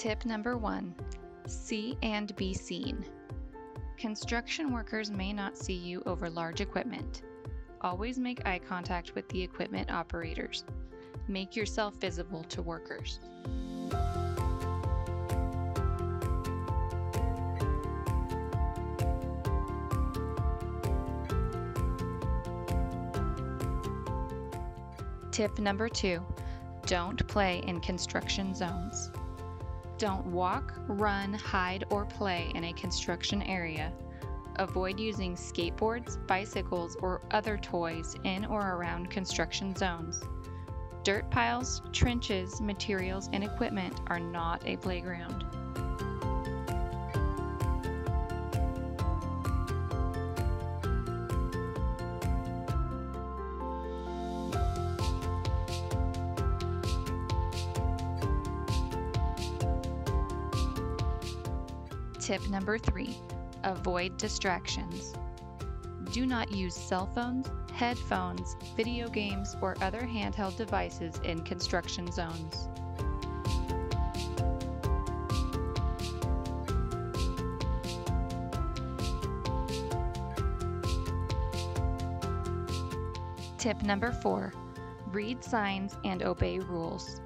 Tip number one see and be seen. Construction workers may not see you over large equipment. Always make eye contact with the equipment operators. Make yourself visible to workers. Tip number two don't play in construction zones. Don't walk, run, hide, or play in a construction area. Avoid using skateboards, bicycles, or other toys in or around construction zones. Dirt piles, trenches, materials, and equipment are not a playground. Tip number three avoid distractions. Do not use cell phones, headphones, video games, or other handheld devices in construction zones. Tip number four read signs and obey rules.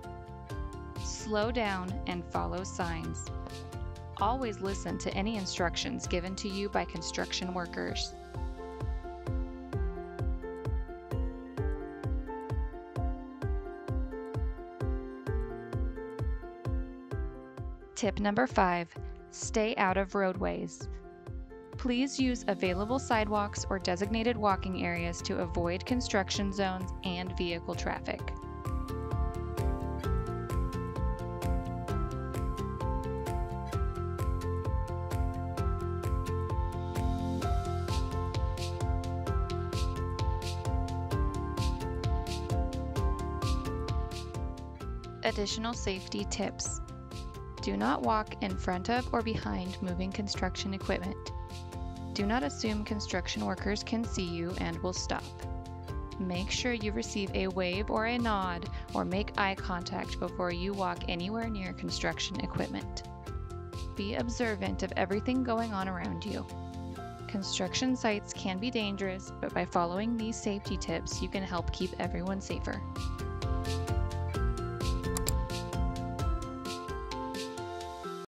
Slow down and follow signs. Always listen to any instructions given to you by construction workers. Tip number five stay out of roadways. Please use available sidewalks or designated walking areas to avoid construction zones and vehicle traffic. Additional safety tips. Do not walk in front of or behind moving construction equipment. Do not assume construction workers can see you and will stop. Make sure you receive a wave or a nod or make eye contact before you walk anywhere near construction equipment. Be observant of everything going on around you. Construction sites can be dangerous, but by following these safety tips, you can help keep everyone safer.